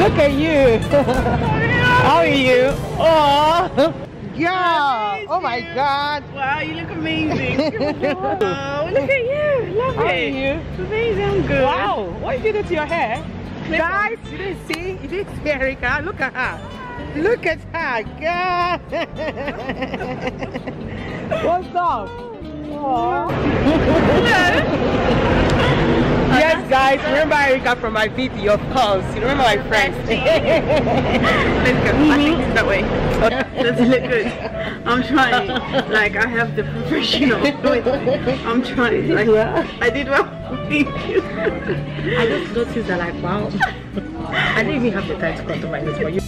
Look at you. How are you? Oh, yeah. Oh my God. Wow, you look amazing. oh, look at you. Love How are it. you? Amazing, I'm good. Wow. What did you do to your hair? Clip Guys, you didn't see? You didn't see Erica? Look at her. Look at her. God. What's up? Aw. Yes, guys. Remember Erica from my video, of course. You remember my friend. Let's go. I think mm-hmm. it's that way. Does it look good? I'm trying. Like I have the professional. I'm trying. Like I did well. Thank you. I just noticed that, like, wow. I didn't even have the time to my nose for you.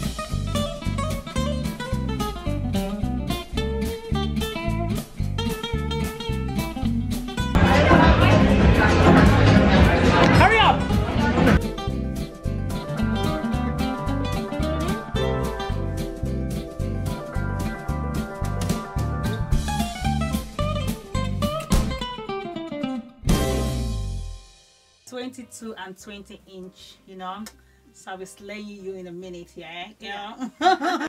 22 and 20 inch you know? So i'll be slaying you in a minute yeah yeah, yeah.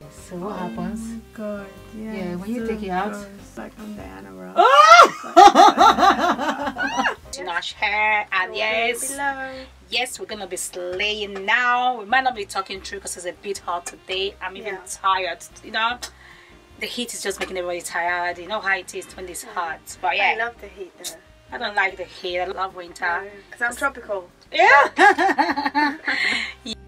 so what oh happens god yeah, yeah when you take it out. it's like i'm diana ross oh! and yes. yes we're gonna be slaying now. We might not be talking through because it's a bit hot today. I'm even yeah. tired you know? The heat is just making everybody tired. You know how it is when it's hot. But yeah. I love the heat though. I don't like the heat. I love winter. Because I'm tropical. Yeah.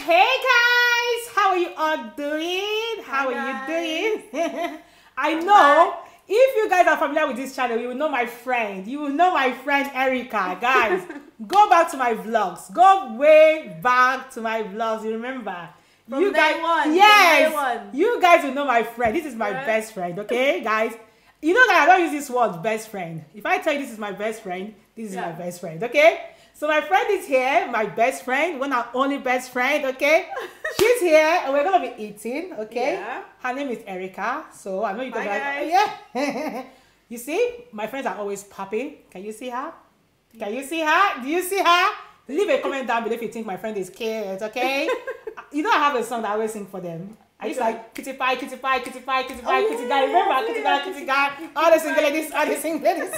Hey guys, how are you all doing? How Hi, are you doing? I know if you guys are familiar with this channel, you will know my friend. You will know my friend Erica. Guys, go back to my vlogs. Go way back to my vlogs. You remember? From you guys, one, yes, you guys will know my friend. This is my Right. best friend. Okay, guys. You know that I don't use this word best friend. If I tell you this is my best friend, this is my Yeah. best friend. Okay. So my friend is here, my best friend, one and only best friend. Okay, she's here, and we're gonna be eating. Okay. Yeah. Her name is Erica. So I know you are- guys. Yeah. you see, my friends are always popping. Can you see her? Can you see her? Do you see her? Leave a comment down below if you think my friend is cute, okay? you know I have a song that I always sing for them. I used to like kitty pie, kitty pie, kitty pie, kitty pie, Oh, kitty guy. Remember yeah, kitty guy, kitty guy, all the single ladies, all the single ladies.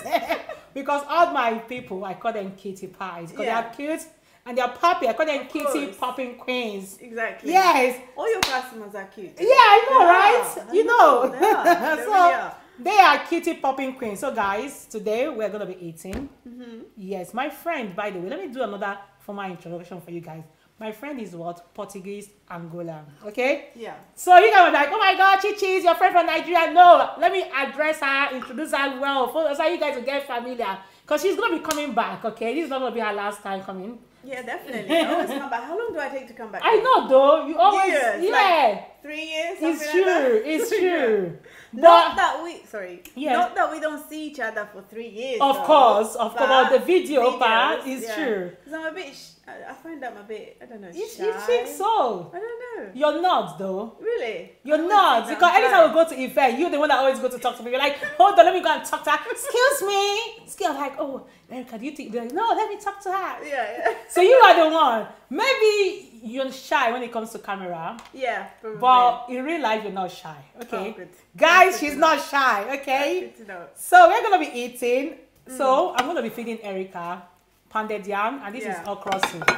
Because all my people, I call them kitty pies because Yeah. they are cute and they are poppy. I call them kitty course. popping queens. Exactly. Yes. All your customers are cute. Yeah, I know, They right? are. You know. know, they are. They so really are. they are kitty popping queens. So guys, today we're gonna be eating. Mm-hmm. Yes, my friend. By the way, let me do another formal introduction for you guys. My friend is what Portuguese Angola. Okay. Yeah. So you guys are like, oh my God, Chichi is your friend from Nigeria. No, let me address her, introduce her well, so you guys will get familiar. Because she's gonna be coming back. Okay, this is not gonna be her last time coming. Yeah, definitely. I always come back. How long do I take to come back? I know though. You always, Years, yeah. like Three years. it's true. Like? It's true. Not that we. Sorry. Yeah. Not that we don't see each other for three years. of though, course, of course, but but the video videos, part is yeah. true. 'Cause I'm a bit. I I find I'm a bit. I don't know. You, you think so? I don't know. You're not though. Really? You're not because I'm anytime we go to event, you're the one that always go to talk to me. You're like, hold on, let me go and talk to her. Excuse me. Excuse like, oh, Erica, do you think? Like, no, let me talk to her. Yeah. Yeah. So you are the one. Maybe you're shy when it comes to camera, Yeah. Probably. but in real life you're not shy. Oh, okay, Oh, guys, she's not shy. Okay. Good to know. So we're gonna be eating. So mm. I'm gonna be feeding Erica pounded yam, and this Yeah. is okra soup.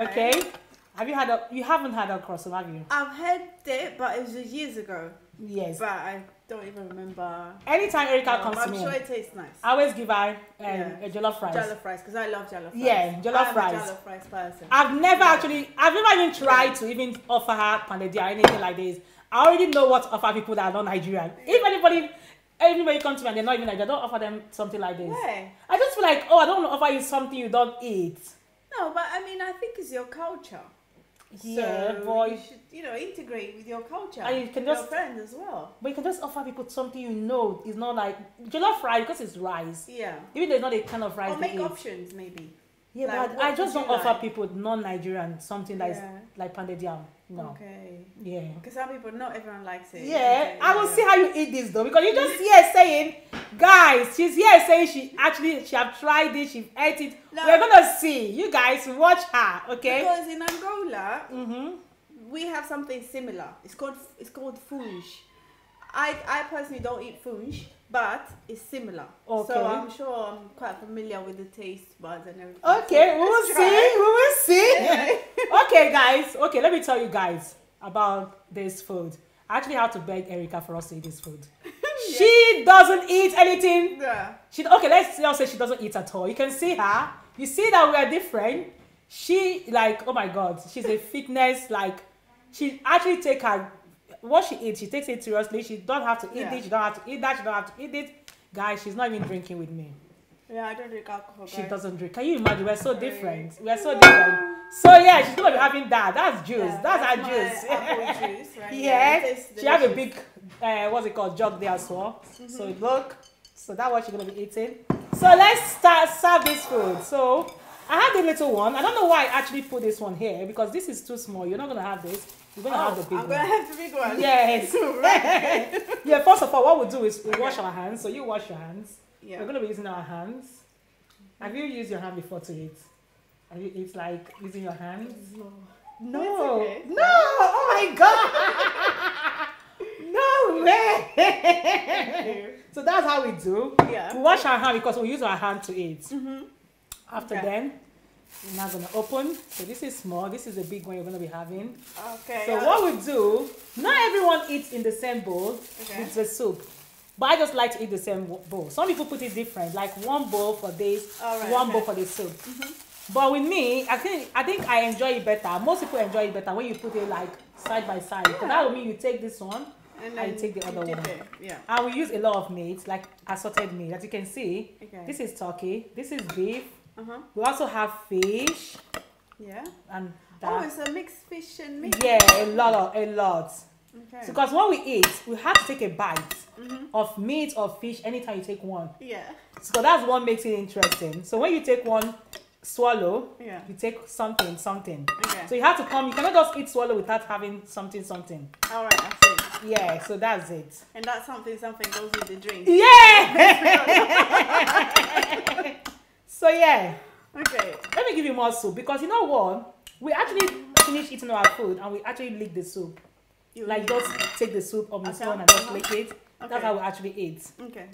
Okay. Have you had a? You haven't had okra soup, have you? I've had it, but it was years ago. Yes. But I don't even remember. Anytime Erica Um, comes to me, I'm sure it tastes nice. I always give her um, Yeah. a jollof rice. Jollof rice, because I love jollof rice. Yeah, jollof I'm rice. A jollof rice person. I've never actually, I've never even tried to even offer her pounded yam or anything like this. I already know what offer people that are not Nigerian. If anybody, anybody comes to me and they're not even Nigerian, I don't offer them something like this. Why? I just feel like, oh, I don't want to offer you something you don't eat. No, but I mean, I think it's your culture. Yeah, so boy. You should, you know, integrate with your culture. And you can your just- friends as well. But you can just offer people something you know is not like jollof rice because it's rice. Yeah. Even though it's not a kind of rice Or make options, maybe. Yeah, Like, but I just would don't you offer like? people non-Nigerian something that is Yeah. like pounded yam. No. Okay. Yeah. Because some people, not everyone likes it. Yeah, Okay, I will yeah. see how you eat this though because you just here saying, guys, she's here saying she actually she have tried it, she ate it. No. We're gonna see. You guys watch her, okay? Because in Angola, Mm-hmm. we have something similar. It's called it's called funge. I I personally don't eat funge, but it's similar. Okay. So I'm sure I'm quite familiar with the taste buds and everything. Okay, So we will see. We will see. Yeah. okay, guys. Okay, let me tell you guys about this food. I actually have to beg Erica for us to eat this food. She doesn't eat anything. Yeah. She okay. Let's just say she doesn't eat at all. You can see her. You see that we are different. She like oh my god. She's a fitness like. She actually take her what she eats. She takes it seriously. She don't have to eat Yeah. it. She don't have to eat that. She don't have to eat it. Guys, she's not even drinking with me. Yeah, I don't drink alcohol. She guys. doesn't drink. Can you imagine? We're so different. We're so different. So yeah, she's gonna be having that. That's juice. Yeah, that's, my our juice. juice, right? yeah. She have a big uh, what's it called jug there as well. Mm-hmm. So look. So that's what she's gonna be eating. So let's start serve this food. So I have the little one. I don't know why I actually put this one here because this is too small. You're not gonna have this. You're gonna have the Oh, big I'm one. gonna have the big one. Yes. yeah. First of all, what we'll do is we wash our hands. So you wash your hands. Yeah. We're gonna be using our hands. Have you used your hand before to eat? Have you eat like using your hands? No. okay. No. Oh my god. no way. so that's how we do. Yeah. We wash our hand because we use our hand to eat. Mhm. After Okay. then, we're now gonna open. So this is small. This is the big one you're gonna be having. Okay. So uh, what we do, not everyone eats in the same bowl Okay. with the soup. But I just like to eat the same bowl. Some people put it different, like one bowl for this, right, one okay. bowl for the soup. But with me, I think I think I enjoy it better. Most people enjoy it better when you put it like side by side. So that would mean you take this one, and I then take the you other one. it, Yeah. and we use a lot of meat, like assorted meat. As you can see, Okay. this is turkey, this is beef. Uh huh. We also have fish Yeah. and Oh, that. it's a mixed fish and meat. yeah, a lot of a lot. Okay. Because when we eat, we have to take a bite Mhm. of meat or fish anytime you take one. Yeah. So that's what makes it interesting. So when you take one swallow, Yeah. you take something, something. Okay. So you have to come, you cannot just eat swallow without having something, something. All right. I see. Yeah, so that's it. And that something something goes with the drink. Yeah! so yeah, Okay. let me give you more soup because you know what? We actually finish eating our food and we actually lick the soup. You Like just take the soup on the Okay. spoon and just lick it. That's how we actually eat. Okay.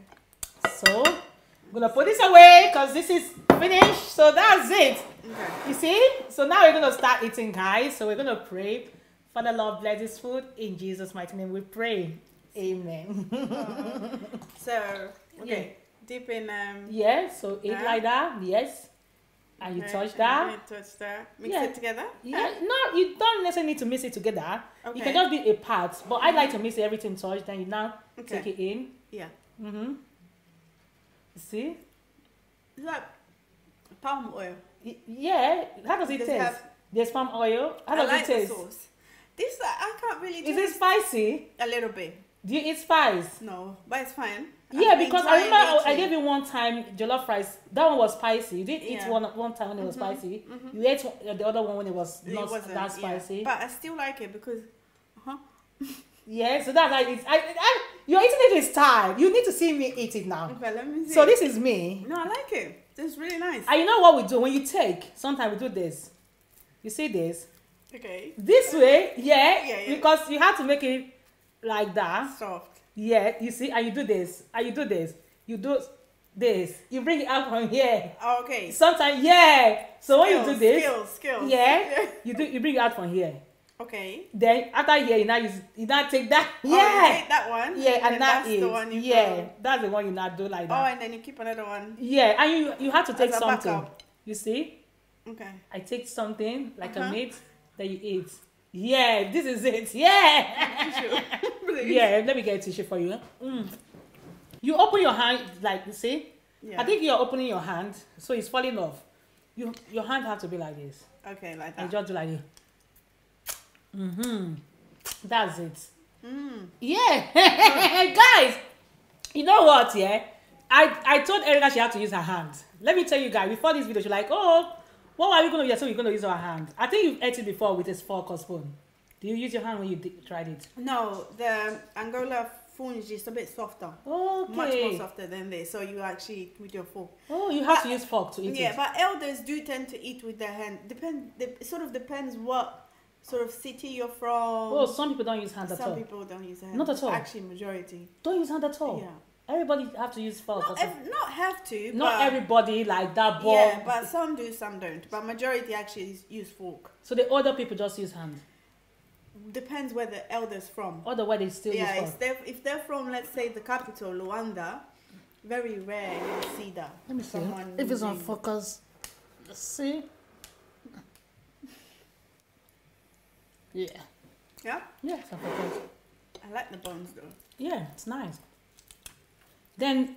So I'm gonna put this away because this is finished. So that's it. Okay. You see? So now we're gonna start eating, guys. So we're gonna pray. Father Lord, bless this food. In Jesus' mighty name we pray. Amen. Uh, so okay. Dip in um. yes, so eat Yeah. like that. Yes. And you okay, touch that. then touch that. Mix Yeah. it together. Yeah, no, you don't necessarily need to mix it together. You Okay. can just be a part. But I like to mix everything touch, then you now Okay. take it in. Yeah. Mm-hmm. See? It's like palm oil. Y- Yeah. How does it taste? have- There's palm oil. How I does like it the taste? sauce. This I can't really. Is it spicy? a little bit? Do you eat spice? No, but it's fine. Yeah, because I remember I lately. gave you one time jollof rice. That one was spicy. You did eat Yeah. Mm-hmm. one one time when it was spicy. You ate one, the other one when it was not wasn't, that yeah. spicy. But I still like it because. Uh-huh. Yeah, so that's how it is. I, I, you're eating it with style. You need to see me eat it now. Okay, let me see. So this is me. No, I like it. It's really nice. And you know what we do when you take? Sometimes we do this. You see this? okay. This way, yeah, Yeah, yeah. because you have to make it like that. Soft. Yeah, you see, and you do this, and you do this, you do this, you bring it out from here. Oh, okay. Sometimes, yeah. So when you do Skills, this, Skills, skills. yeah, you do you bring it out from here. Okay. Then after here, you now use you now take that, Oh, you yeah, that one. yeah, and then that that's is the one you yeah, that's the one you now do like Oh, and then you keep another one. Yeah, and you you have to take As a something. backup. You see, Okay. I take something like a Uh-huh. meat that you eat. Yeah, this is it. Yeah. Please. yeah, let me get a tissue for you. Mm. You open your hand like you see. Yeah. I think you're opening your hand, so it's falling off. You your hand have to be like this. Okay, like And that. just do like this. Mm-hmm. That's it. Mm. Yeah, guys. You know what? Yeah, I I told Erica she had to use her hand. Let me tell you guys. Before this video, she's like, oh, What are we gonna use? So we're gonna use our hand. I think you've ate it before with a fork or spoon. Do you use your hand when you di- tried it? No, the Angola funge is just a bit softer. Okay. Much more softer than this. So you actually with your fork. Oh, you have to use fork to eat yeah, it. but elders do tend to eat with their hand. Depend. It sort of depends what sort of city you're from. Oh, some people don't use hand at Some all. Some people don't use hand. Not at all. Actually, majority. Don't use hand at all. Yeah. Everybody have to use fork. Not, ev- not have to. Not but, everybody like that, but, Yeah, but some do, some don't. But majority actually use fork. so the older people just use hand. Depends where the elders from. Otherwise, they still yeah, use if they're, if they're from, let's say, the capital, Luanda, very rare you'll see that. Let me see. If it's on focus, let's see. Yeah, Yeah, yeah, it's on focus. I like the bones though. Yeah, it's nice. Then,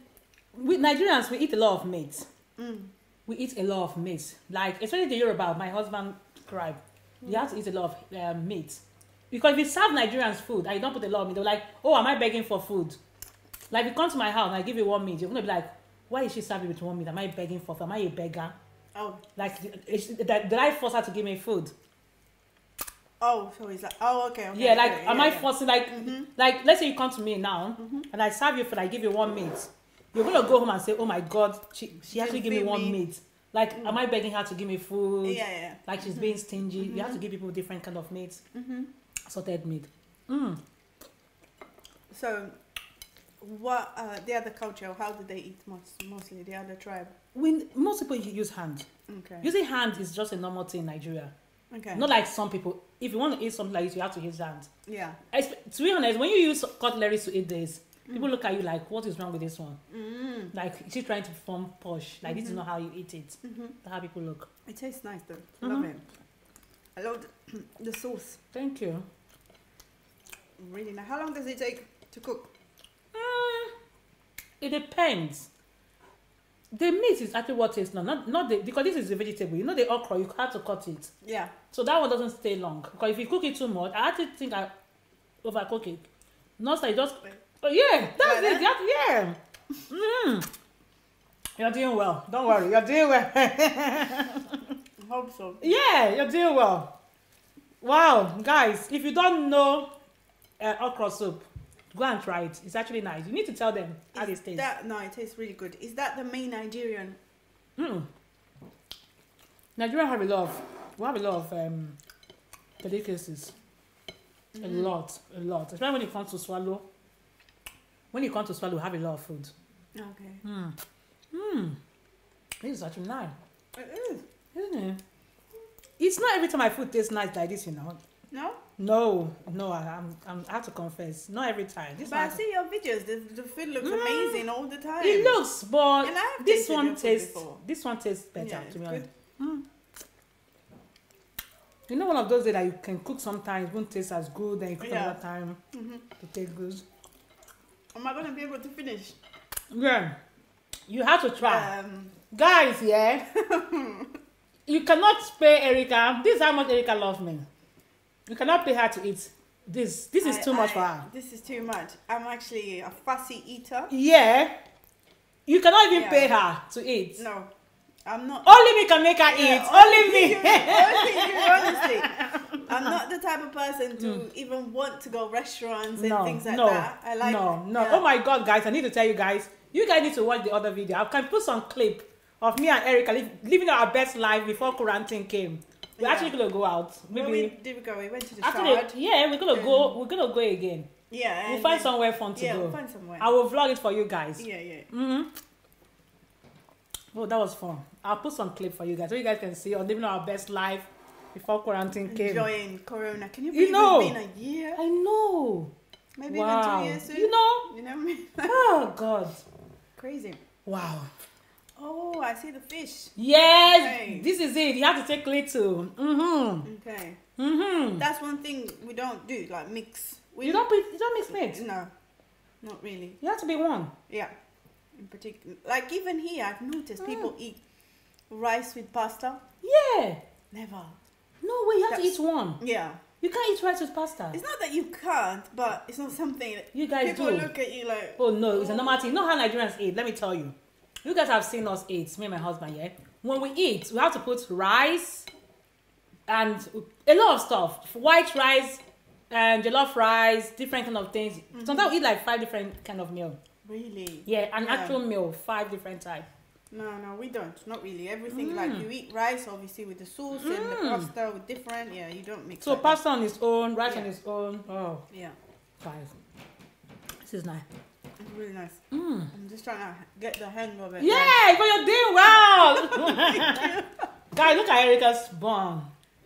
with Nigerians, we eat a lot of meat. Mm. We eat a lot of meat. Like, especially the Yoruba, my husband cried. You have to eat a lot of um, meat. Because if you serve Nigerians food and you don't put a lot of meat, they're like, oh, am I begging for food? Like, if you come to my house and I give you one meat, you're to be like, why is she serving with one meat? Am I begging for food? Am I a beggar? Oh, Like, did did I force her to give me food? oh, so he's like, oh, okay, okay. yeah, like, okay, am yeah, I yeah. forcing, like, Mhm. like, let's say you come to me now Mhm. and I serve you food, I give you one meat. You're to go home and say, oh my God, she, she actually gave me one me. meat. Like, Mm. am I begging her to give me food? Yeah, yeah. Like, she's being stingy. You have to give people different kind of meat. Mm-hmm. Salted meat. Mm. So, what uh, the other culture? How do they eat most, mostly? The other tribe. When most people use hand. Okay. Using hand is just a normal thing in Nigeria. Okay. Not like some people. If you want to eat something like this, you have to use hand. yeah. Espe- To be honest, when you use cutlery to eat this, people look at you like, "What is wrong with this one?" Mm. Like she's trying to form posh. Like this is Mhm. not how you eat it. Mm-hmm. That's how people look. It tastes nice though. I love it. I love the, the sauce. Thank you. Really nice. How long does it take to cook? Mm, it depends. The meat is actually what tastes long, not not the because this is a vegetable. You know the okra, you have to cut it. Yeah. So that one doesn't stay long. Because if you cook it too much, I actually think I overcook it. Not you just oh yeah, that's Like it. That, yeah. Mm. You're doing well. Don't worry, you're doing well. I hope so. yeah, you're doing well. Wow, guys, if you don't know uh, okra soup, go and try it. It's actually nice. You need to tell them how it tastes. that no? It tastes really good. Is that the main Nigerian? Mm. Nigeria have a lot of we have a lot of um, delicacies. A Mhm. lot, a lot. Especially when it comes to swallow. When it comes to swallow, we have a lot of food. Okay. Mm. Mm. This is actually nice, It is. isn't it? It's not every time my food tastes nice like this, you know. No. No, I, I'm, I'm, I have to confess. Not every time. This But I see your videos. The, the food looks Mm. amazing all the time. it looks, but And I have this one tastes. This one tastes better, Yeah, to be honest. Mm. You know, one of those days that you can cook sometimes, won't taste as good, then you cook Yeah. another time hmm to taste good. Am I gonna be able to finish? Yeah, you have to try, Um, guys. Yeah, you cannot pay Erica. This is how much Erica loves me. You cannot pay her to eat this. This is I- too much I- for her. This is too much. I'm actually a fussy eater. Yeah, you cannot even Yeah. pay her to eat. No, I'm not. Only me can make her Yeah, eat. Only me. you, only you, honestly. I'm not the type of person to Mm. even want to go restaurants and no, things like no, that. I like no, no. yeah. Oh my god, guys! I need to tell you guys. You guys need to watch the other video. I can put some clip of me and Erica live, living our best life before quarantine came. We're Yeah. actually gonna go out. Maybe. we, did we go? We went to the shard. yeah, we're gonna go. We're gonna go again. Yeah. We'll find then- somewhere fun to Yeah, go. we'll find somewhere. I will vlog it for you guys. Yeah, yeah. Mm-hmm. Oh, that was fun. I'll put some clip for you guys so you guys can see us living our best life before quarantine came. Enjoying Corona. Can you You believe know. it's been a year? I know. Maybe wow. even two years soon. You know? You know what I mean? Oh God. Crazy. Wow. Oh, I see the fish. Yes, Okay. this is it. You have to take little. Mm-hmm. Okay. Mm-hmm. That's one thing we don't do, like mix. We You don't put, you don't mix meat. No, not really. You have to be one. Yeah. In particular, like even here, I've noticed Mm. people eat rice with pasta. Yeah. Never. No way. You have to eat one. Yeah. You can't eat rice with pasta. It's not that you can't, but it's not something that You guys people do. look at you like. Oh no, it's a normal thing. You know how Nigerians eat. Let me tell you. You guys have seen us eat. Me and my husband. Yeah. when we eat, we have to put rice and a lot of stuff. White rice and jollof rice, different kind of things. Mm-hmm. Sometimes we eat like five different kind of meal. Really? Yeah, an Yeah. actual meal, five different type. No, no, we don't. Not really. Everything Mm. like you eat rice, obviously with the sauce and the mm. pasta with different. Yeah, you don't mix. So pasta on its own, rice on Yeah. its own. Oh, Yeah, guys, this is nice. It's really nice. Mm. I'm just trying to get the hang of it. Yeah, but you're doing well. Guys, look at Erica's bun.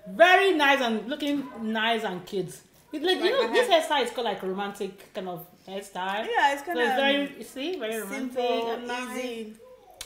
Very nice and looking nice and cute. It's like, you know, this hairstyle is called like a romantic kind of hairstyle. Yeah, it's So kind it's of very, you see, very romantic. simple, and nice. easy.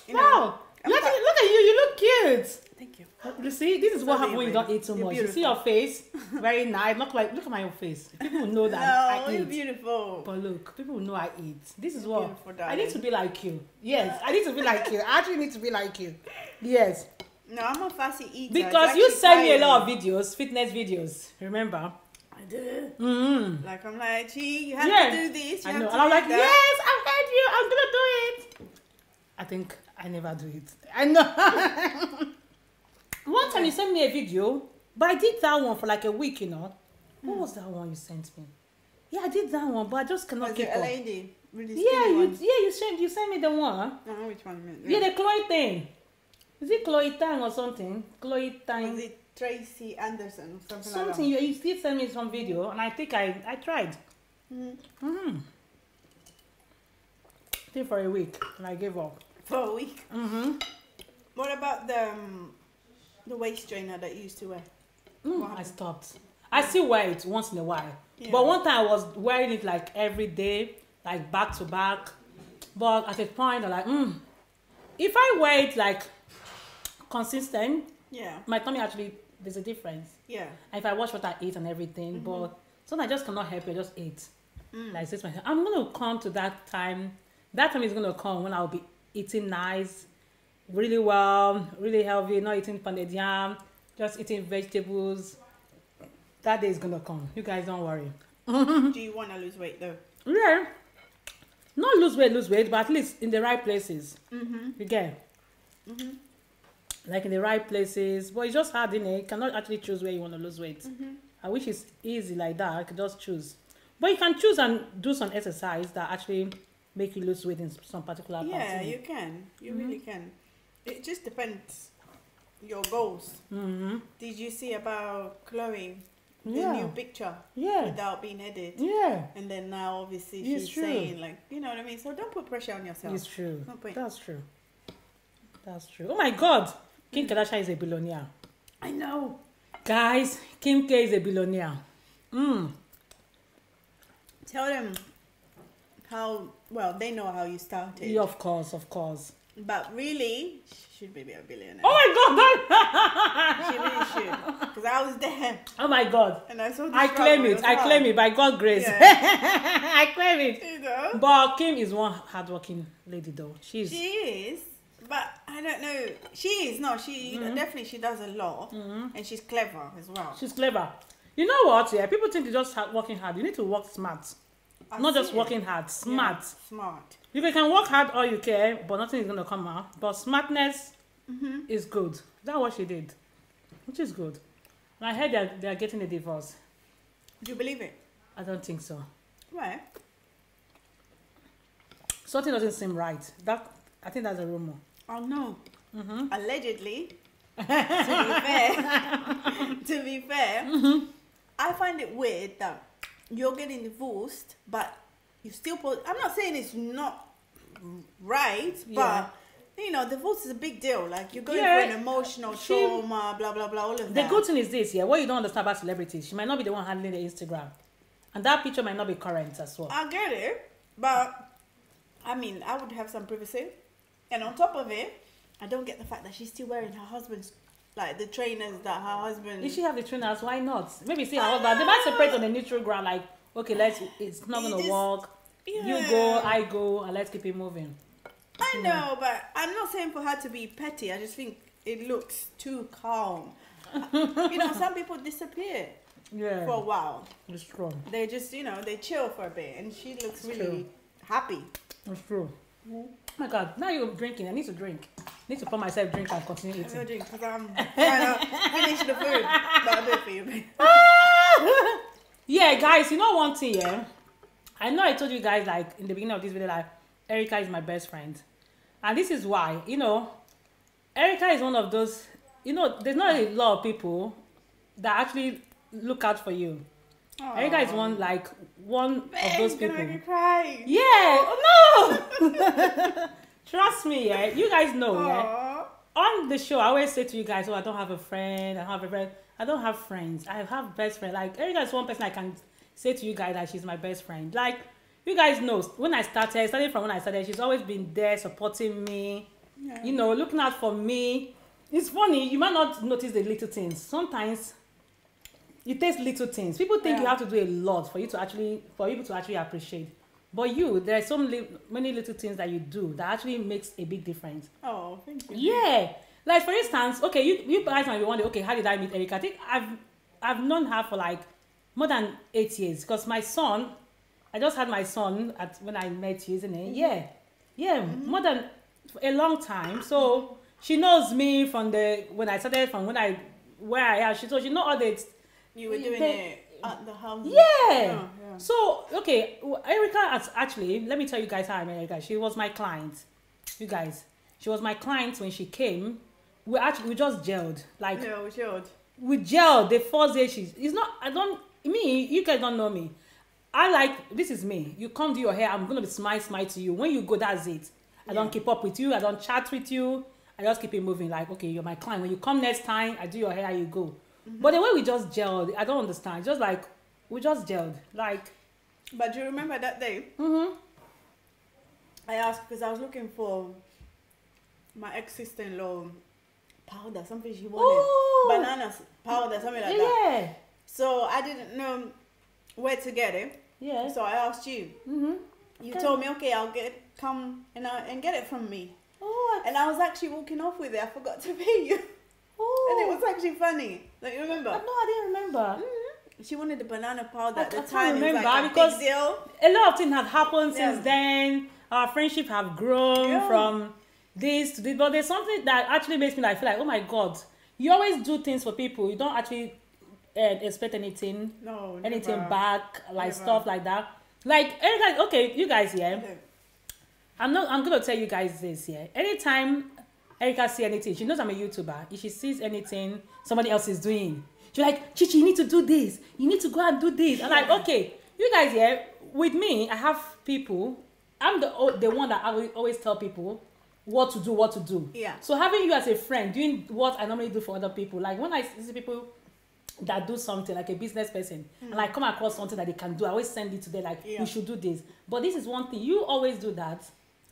You know. Wow, look, at, look at you, you look cute. Thank you. You see, this is what happens when you don't eat You're much. You see your face, very nice. Look like, look at my own face. People know that No, I eat. beautiful. But look, people know I eat. This is what I need to be like you. Yes, I need to be like you. I actually need to be like you. Yes, No, I'm a fussy eater. because you send me a lot of videos, fitness videos. Remember? I do. Mm-hmm. Like I'm like, gee, you have Yeah. to do this. You I have know, to and I'm like, that. yes, I've heard you. I'm gonna do it. I think I never do it. I know. one time you sent me a video, but I did that one for like a week. You know, what was that one you sent me? Yeah, I did that one, but I just cannot Was keep it up. lady? Really Yeah, you one? yeah you sent you sent me the one. I don't know which one. you meant. Yeah, the Chloe thing. Is it Chloe Ting or something? Chloe Was Ting. it Tracy Anderson or something, Something you, you still send me some video, and I think I I tried. like that? Mm-hmm. Think for a week, and I gave up. For a week. Mm-hmm. What about the um, the waist trainer that you used to wear? Mm, I stopped. I still wear it once in a while, Yeah. but one time I was wearing it like every day, like back to back. But at a point, I'm like, mm, if I wear it like consistent, Yeah, my tummy actually there's a difference. yeah. And if I watch what I eat and everything, but sometimes I just cannot help it. I just eat. Mm. Like this, myself. I'm gonna come to that time. That time is gonna come when I'll be eating nice, really well, really healthy, not eating pounded yam, just eating vegetables. That day is gonna come. You guys don't worry. Do you want to lose weight though? Yeah. Not lose weight, lose weight, but at least in the right places. Mm-hmm. You get. Mm-hmm. Like in the right places. But it's just hard, innit? You cannot actually choose where you want to lose weight. Mm-hmm. I wish it's easy like that. I could just choose. But you can choose and do some exercise that actually make you lose weight in some particular Yeah, parts. you can. You Mhm. really can. It just depends. Your goals. Mm-hmm. Did you see about Chloe? The Yeah. new picture Yeah. without being edited. Yeah. And then now obviously It's she's true. saying like, you know what I mean? So don't put pressure on yourself. It's true. No point. That's true. That's true. Oh my God. Kim Kardashian is a billionaire. I know. Guys, Kim K is a billionaire. Mm. Tell them how well they know how you started. Yeah, of course, of course. But really, she should be a billionaire. Oh my God. She really should. Because I was there oh my God. and I saw I claim it. I well. claim it by God's grace. Yeah. I claim it. You know? But Kim is one hardworking lady, though. She's. She is. But I don't know. She is. No, she Mm-hmm. definitely she does a lot. And she's clever as well. She's clever. You know what? Yeah, people think you're just working hard. You need to work smart, I not just it. working hard. Smart. Yeah, smart. If you can work hard all you care, but nothing is gonna come out. But smartness Mm-hmm. is good. That's what she did, which is good. And I heard they're, they're getting a divorce. Do you believe it? I don't think so. Why? Something doesn't seem right. That I think that's a rumor. Oh no. Mm-hmm. Allegedly. to be fair. to be fair. Mm-hmm. I find it weird that you're getting divorced, but you still put. I'm not saying it's not right, Yeah. but. You know, divorce is a big deal. Like you're going Yeah, through an emotional she- trauma, blah blah blah, all of The that. good thing is this, yeah. What you don't understand about celebrities, she might not be the one handling the Instagram, and that picture might not be current as well. I get it, but I mean, I would have some privacy. And on top of it, I don't get the fact that she's still wearing her husband's, like the trainers that her husband. If she have the trainers, why not? Maybe see how that they might separate on the neutral ground. Like, okay, let's. It's not gonna just- work. You go, I go, and let's keep it moving. I know, but I'm not saying for her to be petty. I just think it looks too calm. you know, some people disappear Yeah, for a while. it's true. They just, you know, they chill for a bit, and she looks It's really true. happy. It's true. Mm-hmm. Oh my God! Now you're drinking. I need to drink. Need to pour myself drink and continue eating. gonna drink because I'm trying to finish the food. But I'll do it for you. babe. yeah, guys, you know one thing, yeah? I know I told you guys like in the beginning of this video like Erica is my best friend. And this is why, you know, Erica is one of those, you know, there's not a lot of people that actually look out for you. Erica is one like one of those people. gonna make me. Yeah, oh no! Trust me, yeah. You guys know, yeah. Aw. On the show, I always say to you guys, "Oh, I don't have a friend. I don't have a friend. I don't have friends. I have best friend. Like Erica is one person I can say to you guys that she's my best friend. Like you guys know, when I started, starting from when I started, she's always been there supporting me. Yeah. You know, looking out for me. It's funny. You might not notice the little things. Sometimes it takes little things. People think you Yeah. have to do a lot for you to actually for people to actually appreciate. But you, there are so many, many little things that you do that actually makes a big difference. Oh, thank you. Yeah. Like for instance, okay, you you guys might be wondering, okay, how did I meet Erica? I think I've I've known her for like more than eight years because my son, I just had my son at when I met you, isn't it? Yeah, yeah, more than a long time. So she knows me from the when I started from when I where I am. She so she know all the You were doing They- it at the house. yeah. yeah. So okay, Erica has actually. Let me tell you guys how I met Erica. She was my client. You guys, she was my client when she came. We actually we just gelled. Like Yeah, we should. we gelled the first day. She. It's not. I don't. Me. You guys don't know me. I like this is me. You come do your hair. I'm gonna be smile smile to you. When you go, that's it. I don't keep up with you. I don't chat with you. I just keep it moving. Like okay, you're my client. When you come next time, I do your hair. You go. But the way we just gelled, I don't understand. Just like we just gelled. Like But do you remember that day? mm-hmm. I asked because I was looking for my ex sister in law powder, something she wanted. Ooh. Bananas powder, something like that. yeah. So I didn't know where to get it. Yeah. So I asked you. Mm-hmm. You Okay. told me, okay, I'll get come and, uh, and get it from me. Oh, And I was actually walking off with it. I forgot to pay you. oh. And it was actually funny. Like, you remember? No, I didn't remember. Mhm. She wanted the banana powder I- at the I time. Remember like a because- deal. A lot of things have happened Yeah. since then. Our friendship have grown Yeah. from this to this. But there's something that actually makes me like feel like, oh my god, you always do things for people. You don't actually uh, expect anything, No, anything never. back, like Never. stuff like that. Like Erica, okay, you guys, yeah. Okay. I'm not. I'm gonna tell you guys this. Yeah. Anytime Erica see anything, she knows I'm a YouTuber. If she sees anything somebody else is doing, she's like, Chichi, you need to do this. You need to go and do this. I'm like, okay, you guys. Yeah. With me, I have people. I'm the the one that I will always tell people what to do, what to do. Yeah. So having you as a friend, doing what I normally do for other people, like when I see people that do something like a business person and I come across something that they can do, I always send it to them like Yeah. you should do this. But this is one thing you always do that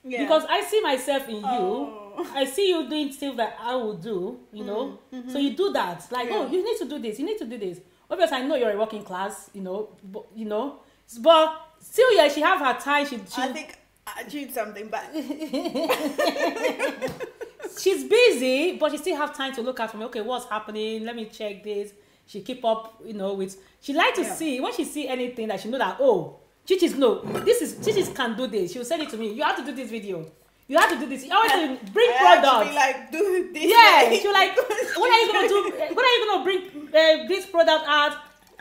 Yeah. because I see myself in you. Oh. I see you doing stuff that I will do, you know. So you do that, like, oh, Yeah. you need to do this, you need to do this. Obviously, I know you're a working class, you know, but you know, but still, yeah, she have her time. She, she I think I achieved something, but she's busy, but she still have time to look at me. Okay, what's happening? Let me check this. She keep up, you know, with. She like to Yeah. see when she see anything that she know that oh, Chichi's no, this is Chichi's can do this. She will send it to me. You have to do this video. You have to do this. You always say, bring I products. be like, do this. yeah, way. she was like, when are you gonna do? What are you gonna bring uh, this product out?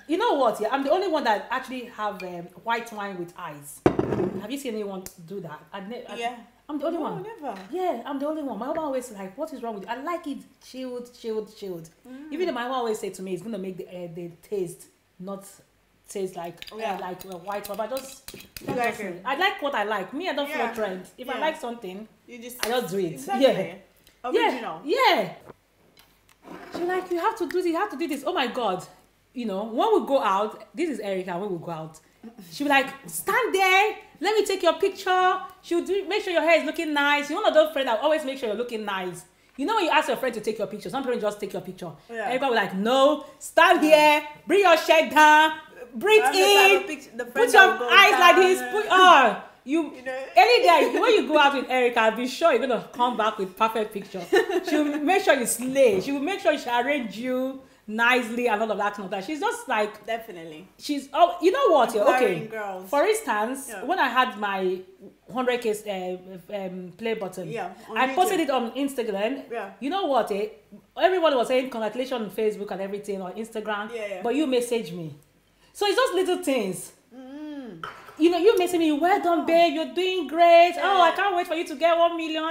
You know what? Yeah, I'm the only one that actually have um, white wine with eyes. Have you seen anyone do that? I ne- I- Yeah. I'm the only No, one. never. Yeah, I'm the only one. My mom always like, "What is wrong with you?" I like it chilled, chilled, chilled. Even though my mom always say to me, "It's gonna make the uh, the taste not taste like Yeah. uh, like uh, white wine." But I just, You like it? I like what I like. Me, I don't Yeah. follow trends. If I Yeah. like something, You just I just do it. Exactly. Yeah. Original. Yeah, yeah. She like, you have to do this, you have to do this. Oh my god. You know, when we go out, this is Erica, when we go out, she'll be like, stand there, let me take your picture. She'll do make sure your hair is looking nice. You're one of those friends that always make sure you're looking nice. You know when you ask your friend to take your picture, some people just take your picture. Yeah. Everybody will like, no, stand here, bring your shirt down, breathe in, put your will eyes like this, put oh you You know? any day when you go out with Erica, be sure you're gonna come back with perfect picture. She'll make sure you slay. She will make sure she arrange you nicely and all of that kind of that. She's just like Definitely. she's oh you know what yeah, okay girls. for instance Yeah. when i had my 100k uh, um, play button Yeah, on i posted it on instagram Yeah. you know what eh? everybody was saying congratulations on facebook and everything on instagram Yeah, yeah. but you message me so it's just little things Mm. you know you message me well done babe you're doing great oh i Yeah. can't wait for you to get one million.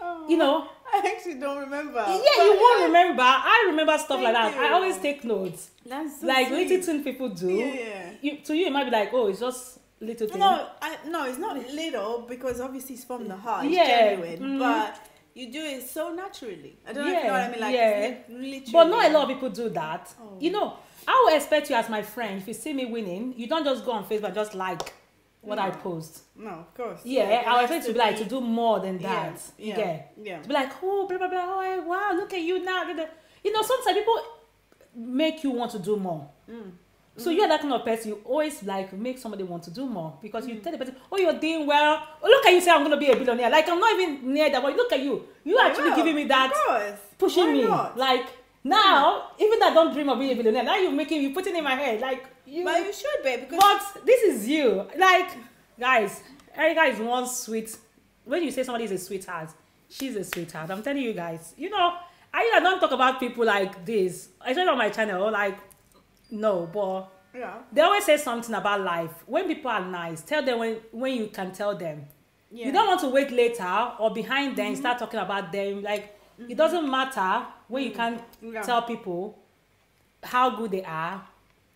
Oh. you know I actually don't remember. yeah you won't remember i remember stuff like that i always take notes That's so like sweet. little things people do Yeah. you, to you it might be like oh it's just little thing No, I, no, it's not little because obviously it's from the heart. It's Yeah, genuine. mhm. But you do it so naturally. I don't know if you know what I mean. Like, Yeah, literally. but not a lot of people do that Oh. you know i will expect you as my friend. If you see me winning you don't just go on facebook just like what i post. No, of course. yeah, it i expect to be like to do more than that. Yeah, yeah, yeah, yeah. to be like oh blah blah blah oh wow look at you now you know sometimes people make you want to do more. Mm. so you're that kind of person you always like make somebody want to do more because you tell the person oh you're doing well. Oh, look at you say i'm gonna be a billionaire. Like i'm not even near that but look at you. You I actually will, giving me that pushing me. like now even though i don't dream of being a billionaire now you're making you putting in my head like you But you should be because. but this is you like guys erica is one sweet when you say somebody is a sweetheart she's a sweetheart i'm telling you guys you know i I don't talk about people like this especially on my channel like no but yeah. they always say something about life when people are nice tell them when when you can tell them Yeah. you don't want to wait later or behind them start mm-hmm. talking about them like it mm-hmm. doesn't matter when you can Yeah. tell people how good they are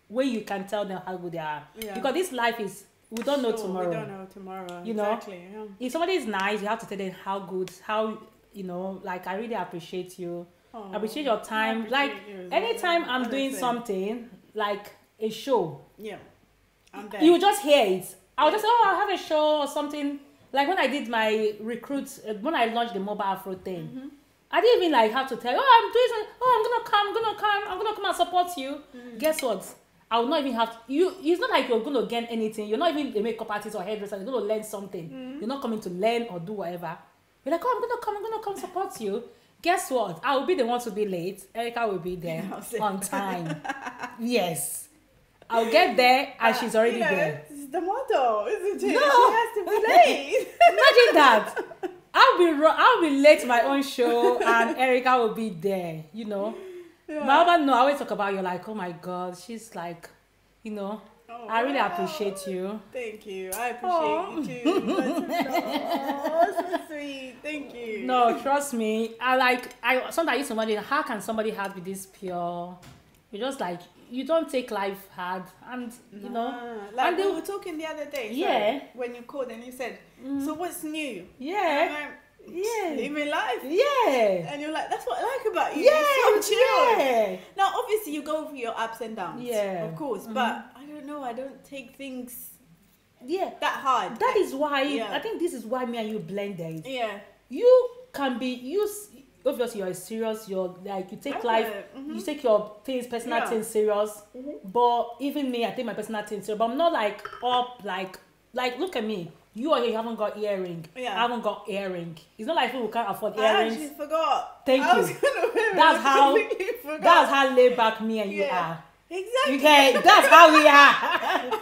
when you can tell them how good they are Yeah. because this life is we don't know Sure, tomorrow We don't know tomorrow. You know? Exactly. Yeah. if somebody is nice you have to tell them how good how you know like i really appreciate you I appreciate your time I like appreciate you as well, anytime i'm doing honestly. something like a show Yeah. I'm there. you just hear it. I'll just say, oh, I'll have a show or something. Like when I did my recruits, uh, when I launched the mobile afro thing, Mm-hmm. I didn't even like have to tell you, oh, I'm doing something. Oh, I'm gonna come, I'm gonna come, I'm gonna come and support you. Mm-hmm. Guess what? I will not even have to, you. It's not like you're gonna gain anything. You're not even a makeup artist or hairdresser. You're gonna learn something. Mm-hmm. You're not coming to learn or do whatever. You're like, oh, I'm gonna come, I'm gonna come support you. Guess what? I will be the one to be late. Erica will be there on time. yes. I'll get there and she's already you know, there. Is the motto, isn't it? No. She has to be late. Imagine that. I'll be I'll be late to my own show and Erica will be there. You know. Yeah. Husband no, I always talk about you like, oh my god, she's like, you know, Oh, I really wow. appreciate you. Thank you. I appreciate you too. That's so, sweet. Thank you. No, trust me. I like I sometimes I to wonder how can somebody have be this pure? You just like you don't take life hard and you know like and they- we were talking the other day. Yeah. when you called and you said, "So what's new?" Yeah yeah living life. yeah And you're like, "That's what I like about you. yeah You're so chill." yeah Now, obviously, you go through your ups and downs. Yeah. Of course, Mhm. but I don't know. I don't take things yeah. that hard. That is why Yeah. I think this is why me and you blended. Yeah. You can be you obviously you're serious. You're like you take I life. mhm. You take your things, personal Yeah. things serious. Mhm. But even me, I take my personal things serious. But I'm not like up like like look at me. You are here. You haven't got earring. Yeah. I haven't got earring. It's not like people can't afford I earrings. actually forgot. Thank I you. That's I how-. That's how laid back me and you Yeah. are. Exactly. Okay, that's how we are.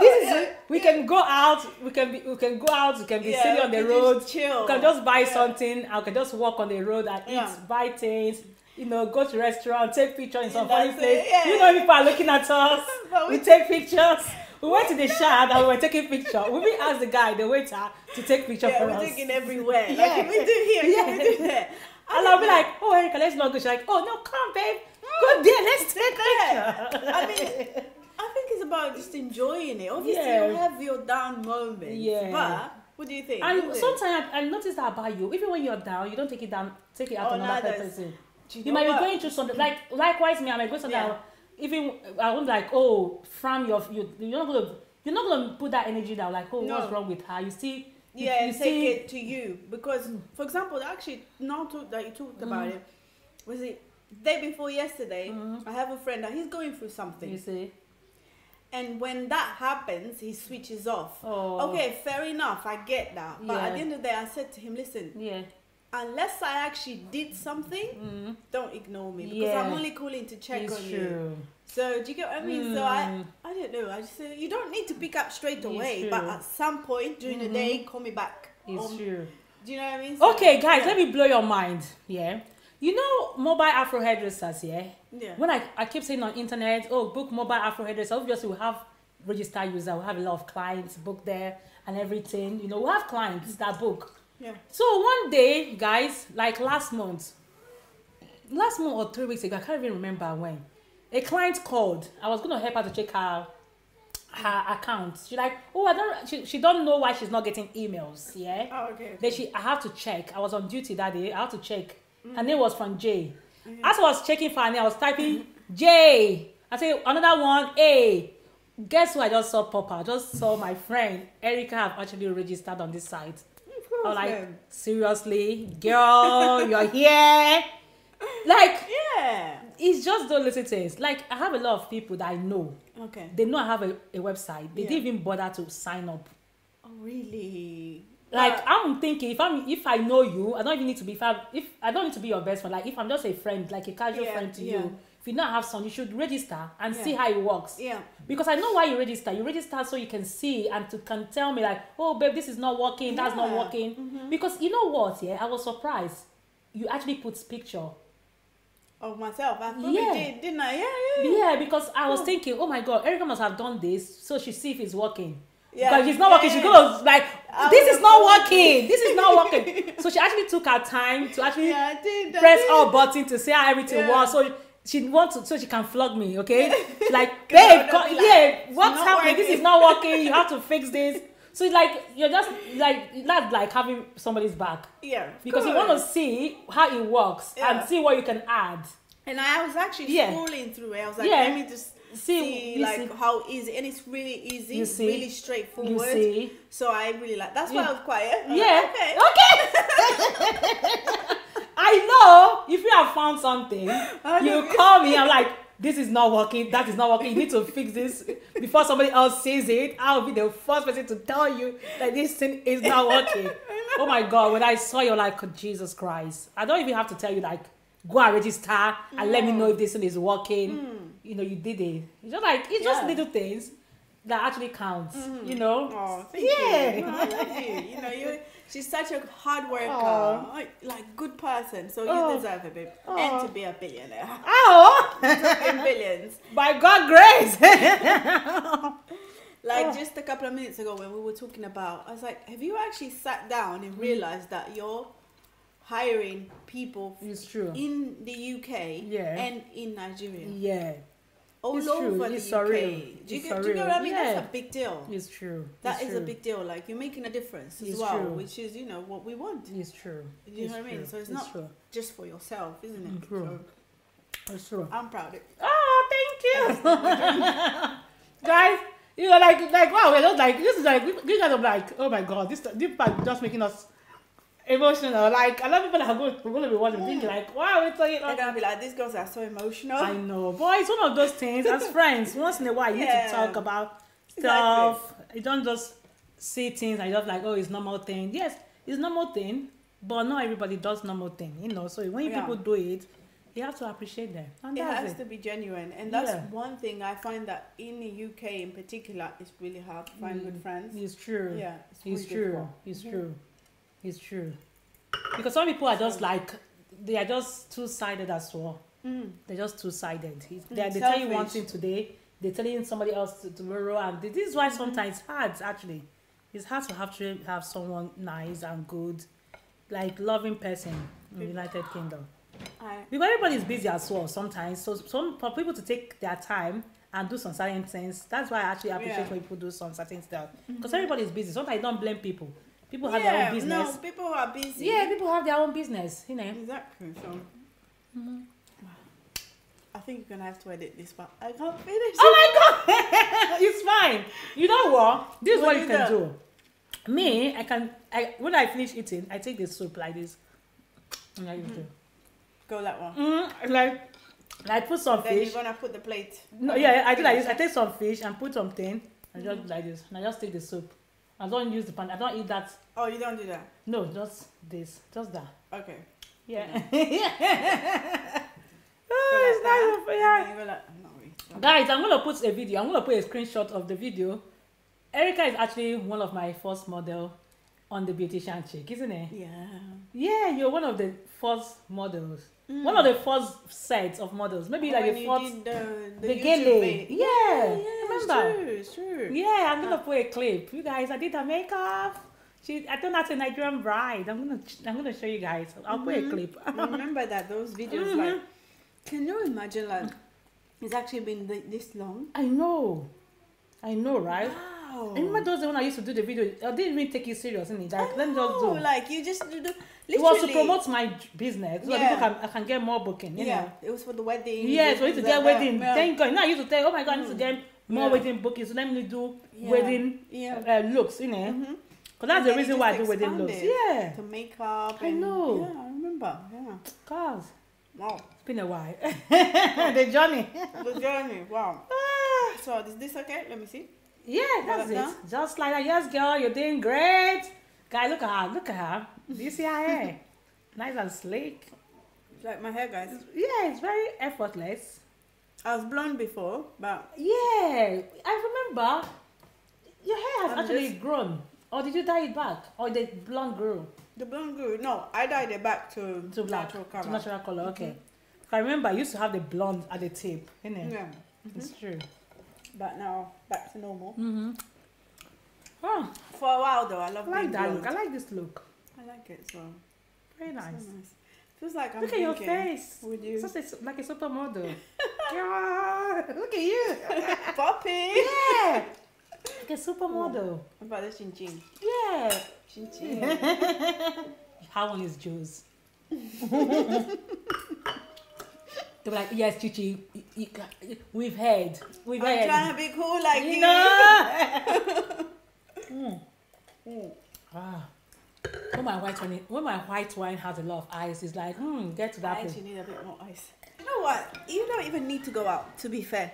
This is yeah. We can go out. We can be. We can go out. We can be Yeah, sitting on the we road. chill. You can just buy Yeah. something. I can just walk on the road and Yeah. eat, buy things. You know, go to restaurant, take pictures in some funny place. yeah. You know, people are looking at us. We we- take pictures. We went to the shop and we were taking picture. We even asked the guy, the waiter, to take picture Yeah, for we're us. taking everywhere. Like, Yeah. can we do here? Can we do there? And I'll be like, oh, Erica, let's not go. She's like, oh, no, come, babe. Go there. Let's take picture. I mean, I think it's about just enjoying it. Obviously, Yeah. you have your down moments. Yeah. But what do you think? And sometimes I, I notice that about you. Even when you're down, you don't take it down, take it out Oh, on another no, person. Do You know might what? be going through something like likewise me. I might go something. Yeah. Even I won't like oh from your you you're not gonna you're not gonna put that energy down like oh No. what's wrong with her. You see you, yeah, you take see it to you because, for example, actually, now to, that you talked about Mm. it, was it day before yesterday? Mhm. I have a friend that he's going through something, you see and when that happens, he switches off. oh Okay, fair enough, I get that, but at the end of the day, I said to him, listen, yeah unless I actually did something, Mm. don't ignore me because Yeah. I'm only calling to check It's on you. So do you get what I mean? So I, Mm. I don't know. I just say you don't need to pick up straight It's away, but true. at some point during the day, call me back. It's Um, true. Do you know what I mean? So, Okay, guys, yeah. let me blow your mind. Yeah. You know mobile afro hairdressers, yeah? Yeah. When I, I keep saying on internet, oh, book mobile afro hairdresser, obviously we have registered user, we have a lot of clients booked there and everything. You know, we have clients that book. Yeah. So one day, guys, like last month, last month or three weeks ago, I can't even remember when, a client called. I was gonna help her to check her her account. She like, oh, I don't. She, she don't know why she's not getting emails. Yeah. Oh, okay. Then she, I have to check. I was on duty that day. I have to check. Her name was from J. As I was checking for her name, I was typing J. I say another one A. Guess who I just saw pop up? I just saw my friend Erica have actually registered on this site. I was like, man. seriously, girl, you're here. Like, Yeah. it's just those little things. Like, I have a lot of people that I know. Okay. They know I have a, a website. They Yeah. didn't even bother to sign up. Oh, really? Like But- I'm thinking, if I'm if I know you, I don't even need to be if I if I don't need to be your best friend. Like if I'm just a friend, like a casual Yeah, friend to yeah. you, if you don't have some, you should register and see how it works. yeah. Because I know why you register. You register so you can see and to can tell me like, oh babe, this is not working, that's not Yeah. working. Mm-hmm. Because you know what? Yeah, I was surprised. You actually put picture. Of myself, I probably Yeah. did, didn't I? Yeah, yeah. yeah. Yeah, because I was Oh. thinking, oh my god, Erica must have done this so she see if it's working. Yeah. Because she's not working, she's gonna like, I this is not working. This is not working. so she actually took her time to actually Yeah, did. Press all button to see how everything Yeah. works. So she wants to, so she can flog me, okay? She's like, babe, like, yeah, what's not happening? This is not working. You have to fix this. So like you're just like that's like having somebody's back Yeah. because you want to see how it works Yeah. and see what you can add. And I was actually Yeah. scrolling through it. I was like, Yeah. let me just See, see, like see- how easy, and it's really easy, You see? really straightforward. You see? So I really like. That's why I was quiet. I was Yeah. like, okay. Okay. I know if you have found something, you call me. I'm like, this is not working. That is not working. You need to fix this before somebody else sees it. I'll be the first person to tell you that this thing is not working. oh my god! When I saw you, like Jesus Christ, I don't even have to tell you like go and register and let me know if this thing is working. Hmm. You know, you did it. It's just like it's just. Little things that actually counts. Mm-hmm. You know. Oh, thank Yeah. you. I love you. You know, you. She's such a hard worker, Aw. like, good person. So you Oh. deserve it, babe, Aw. and to be a billionaire Oh, in billions. by God grace. Like Oh. just a couple of minutes ago when we were talking about, I was like, have you actually sat down and mm. realized that you're hiring people it's true. in the UK Yeah. and in Nigeria, Yeah, all It's over true. the It's UK? surreal. Do you, It's get, do you surreal. what I mean? Yeah. That's a big deal. it's true. That it's is a big deal. Like you're making a difference as It's well, true. which is you know what we want. It's true. You know what I mean? So it's not- true. Just for yourself, isn't it? Mm, true. So It's true. I'm proud of it. Oh, thank you, guys. You know, like, like, wow, we're just like, this is like, you guys are like, oh my god, this, this part is just making us emotional. Like, a lot of people are going, we're going to be watching, thinking like, wow, it's like, They're gonna be like, these girls are so emotional. I know, but it's one of those things. As friends, once in a while, you need to talk about stuff. You don't just see things and just like, oh, it's normal thing. Yes, it's normal thing, but not everybody does normal thing. You know, so when Yeah. people do it, you have to appreciate them. And it has it. to be genuine, and that's Yeah. one thing I find that in the UK in particular, it's really hard to find good mm. friends. It's true. Yeah, it's, It's really true. difficult. It's true. It's true. Because some people are just like they are just two sided as well. Mm. They're just two sided. They, Mm, they tell you one thing today, they're telling somebody else to- tomorrow, and this is Mm-hmm. why sometimes it's hard. Actually, it's hard to have to have someone nice and good, like loving person in the United Kingdom. I, Because everybody's busy as well sometimes. So some for people to take their time and do some certain things. That's why I actually appreciate Yeah. Mm-hmm. when people do some certain stuff. Because everybody's busy. Sometimes I don't blame people. People have yeah, their own business. No, people are busy. Yeah, people have their own business, you know. exactly. So Mm-hmm. I think you're gonna have to edit this, but I can't finish. Oh my god, it's fine. You know what? This is What what you can do? do. Me, I can. I when I finish eating, I take the soup like this. And I Mm-hmm. Go that one. Mm, like, like put some Then fish. you're gonna put the plate. No, yeah, I do like this. I take some fish and put something and just like this. And I just take the soup. I don't use the pan. I don't eat that. Oh, you don't do that. No, just this. Just that. Okay. Yeah. Oh, it's nice. Yeah. like-. Guys, I'm gonna put a video. I'm gonna put a screenshot of the video. Erica is actually one of my first model on the beautician chic, isn't it? Yeah. Yeah, you're one of the first models. Mm. One of the first sets of models. Maybe like when the first. the, the gele. vid- Yeah, yeah, remember? It's true. It's true. Yeah, I'm gonna put a clip. You guys, I did her makeup. She, I turned out a Nigerian bride. I'm gonna, I'm gonna show you guys. I'll put a Mhm. clip. Remember that those videos Mhm. like can you imagine like it's actually been th- this long? I know, I know, right? Wow. I remember those when I used to do the video. I didn't even take it serious, innit? Like, let me just do. like you just do, do it was to literally- promote my business so that Yeah. people can, I can get more booking. You Yeah, know? it was for the wedding. Yes, we used to get that. wedding. Yeah. Thank God. Now I used to tell, oh my God, I need to Mm. get more Yeah. wedding bookings. So let me do Yeah. wedding Yeah. uh, looks, you know? Mhm. Because that's the reason why I do wedding looks. Yeah. To makeup. I know. Yeah, I remember. Yeah. Cause Wow. it's been a while. the journey. the journey. Wow. Ah, So is this okay? Let me see. yeah, that's it. Just like that. Yes, girl, you're doing great. Guy, look at her. Look at her. Do you see her hair? nice and sleek. It's like my hair, guys. Yeah, it's very effortless. I was blonde before, but Yeah, I remember. Your hair has I'm actually just- grown. Or did you dye it back? Or the blonde grew the blonde grew. No, I dyed it back to to black? natural To color. natural color, okay. I remember I used to have the blonde at the tip, innit? Yeah. It's true. But now back to normal. Mm-hmm. Oh, For a while though, I love I like that blonde. look. I like this look. I like it so. Very so nice. Feels like I'm Look at your face. Would you? Such a, like a supermodel. God, look at you. Poppy. Yeah. Like a supermodel. What about the chin chin? Yeah. Chin chin. How one is Jules? They were like, yes, Chichi, y- y- we've heard. We've I'm heard. trying to be cool like you. you know? Mm. Mm. Ah. When my white wine, when my white wine has a lot of ice, it's like, hmm, get to I that place. actually need a bit more ice. You know what? You don't even need to go out. To be fair.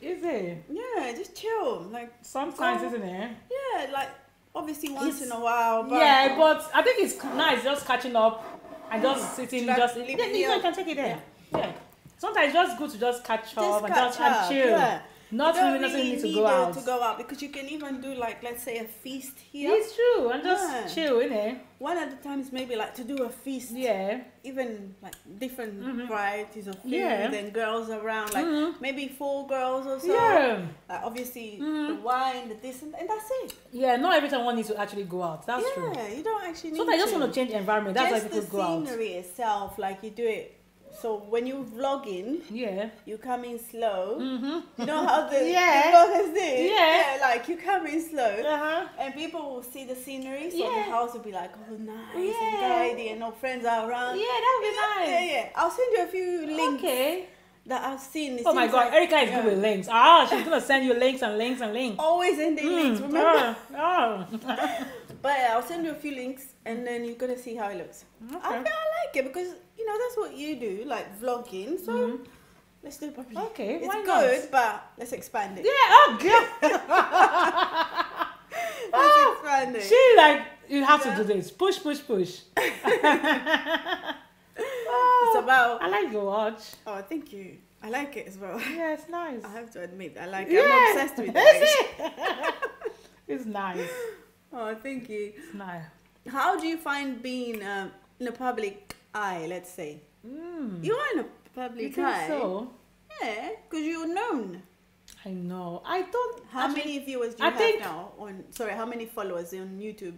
Is it? Yeah, just chill. Like Sometimes, Go. isn't it? yeah, like obviously once It's- in a while. But yeah, but I think it's nice just catching up and just mm. sitting, Like, just leave yeah, you know, you can take it there. Yeah. Sometimes it's just good to just catch up just and catch just and up. chill. Yeah. Not you don't really necessarily need to go out. to go out because you can even do like let's say a feast here. It's true, and just Yeah. chill, innit? One at a time is maybe like to do a feast. Yeah. Even like different Mhm. varieties of food Yeah. and girls around, like Mhm. maybe four girls or so. Yeah. Like obviously Mhm. the wine, the this and, and that's it. Yeah, not every time one needs to actually go out. That's yeah, true. Yeah, you don't actually need Sometimes I just want to change environment. That's just why people the go out. scenery itself, like you do it. So when you vlog in, Yeah. you come in slow. Mm-hmm. You know how the, Yeah. vloggers do? Yeah. like you come in slow. Uh-huh. And people will see the scenery, so Yeah. the house will be like, oh, nice and tidy, and no friends are around. Yeah, that would be nice. yeah, yeah. I'll send you a few links Okay. that I've seen. It Oh my god, like- Erica is yeah. good with links. Ah, she's gonna send you links and links and links. Always ending links, Mm, remember? Oh, But I'll send you a few links, and then you're gonna see how it looks. oh. I, Okay. I like it because you know that's what you do, like vlogging. So Mhm. let's do it properly. Okay, it's good, not? but let's expand it. Yeah, oh girl. Let's Ah, expand it. she like you have Yeah. to do this. Push, push, push. It's about. I like your watch. Oh, thank you. I like it as well. Yeah, it's nice. I have to admit, I like it. Yeah. I'm obsessed with it? it's nice. Oh, thank you. Nice. How do you find being um, in a public eye, let's say? Mm. You are in a You public think eye. so? Yeah, because you're known. I know. I don't. How actually- many viewers do you I have think- now? On Sorry, how many followers on YouTube?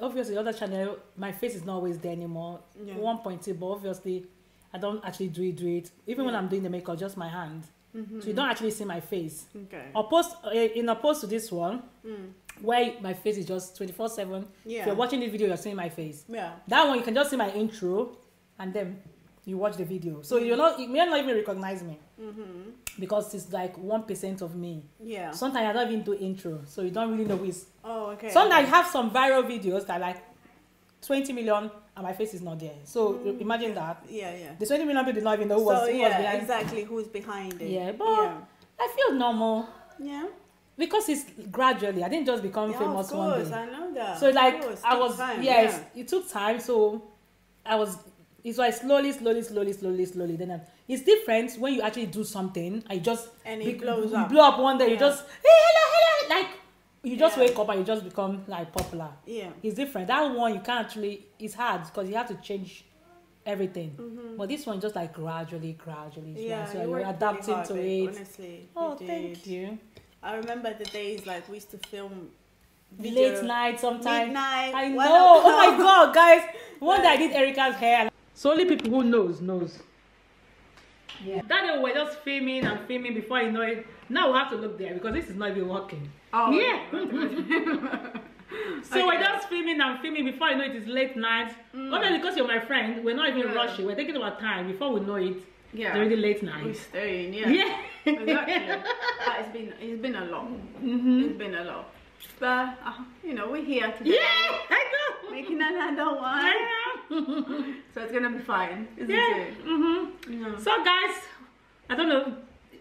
Obviously, other channel, my face is not always there anymore. Yeah. One point two, but obviously, I don't actually do it. Do it. Even when I'm doing the makeup, just my hand. Mm-hmm. So you don't actually see my face. Okay. Opposed, uh, in opposed to this one, Mm. where my face is just twenty four seven. If Yeah. you're watching this video, you're seeing my face. Yeah. That one you can just see my intro, and then you watch the video. So you're not, you may not even recognize me Mm-hmm. because it's like one percent of me. Yeah. Sometimes I don't even do intro, so you don't really know who is. Oh, okay. Sometimes I have some viral videos that like twenty million, and my face is not there. So Mm, imagine that Yeah, yeah. the twenty million people did not even know who was, so who was yeah, behind. exactly who's behind it. Yeah, but- yeah. I feel normal Yeah. because it's gradually. I didn't just become Yeah, famous of one course, day. I know that. So like course, I was time, yes, yeah. it took time. So I was it's like slowly, slowly, slowly, slowly, slowly. Then I- it's different when you actually do something I just And it be- blows up. blow up one day. You just hey hello hello like you just Yeah. wake up and you just become like popular. Yeah. It's different. That one you can't actually. It's hard because you have to change everything. But this one just like gradually, gradually. Mm-hmm. Yeah, so you you're worked really adapting hard, to babe, it. Honestly, Oh, you thank you. I remember the days like we used to film video. late night sometimes. Midnight, I know. Oh my god, guys! One day I did Erica's hair. So only people who knows knows. Yeah. That day we were just filming and filming before you know it. Now we have to look there because this is not even working. Oh, yeah. okay. so we're just filming and filming before you know it is late night. Only because you're my friend, we're not even Yeah. rushing. We're taking our time before we know it. Yeah. It's already late night. We're staying, yeah. Yeah. exactly. But it's been it's been a lot. Mhm. It's been a lot. But uh, you know we're here today. Yeah, I know. Making another one. I know. So it's gonna be fine, isn't yeah. it? Mm-hmm. Yeah. So guys, I don't know.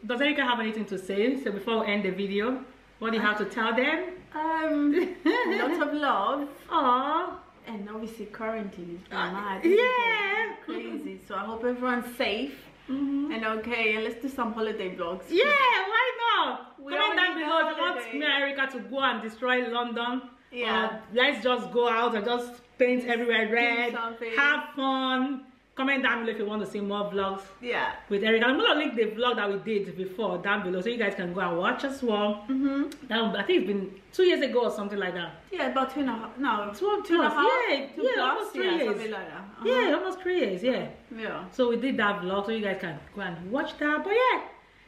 Does Erika have anything to say? So before we end the video, what do you have to tell them? Um, lots of love. Aww. And obviously quarantine is Uh, mad. yeah. Crazy. So I hope everyone's safe Mhm. and okay. And let's do some holiday vlogs. Yeah, why not? We Comment down below if you want me and Erika to go and destroy London. Yeah. Or let's just go out and just paint everywhere red. Have fun. Comment down below if you want to see more vlogs Yeah. with Erika. I'm gonna link the vlog that we did before down below so you guys can go and watch as well. Mm-hmm. That I think it's been two years ago or something like that. Yeah, about two and a half. No, Two- two and a half. yeah, two yeah, plus, almost three yeah, years. Like that. Uh-huh. Yeah, almost three years. Yeah. Yeah. So we did that vlog, so you guys can go and watch that. But yeah,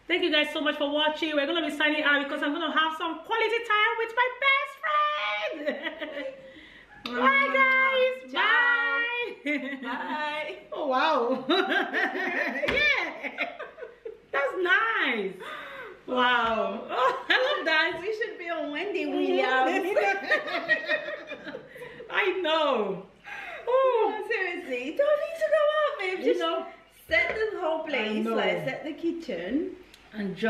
thank you guys so much for watching. We're gonna be signing out because I'm gonna have some quality time with my best friend. Bye guys. Ciao. Bye. Bye. Oh wow. yeah. That's nice. Wow. Oh, I love that. We should be on Wendy Williams. I know. Oh, Seriously, you don't need to go out, babe. you Just know, set the whole place, like set the kitchen. and just.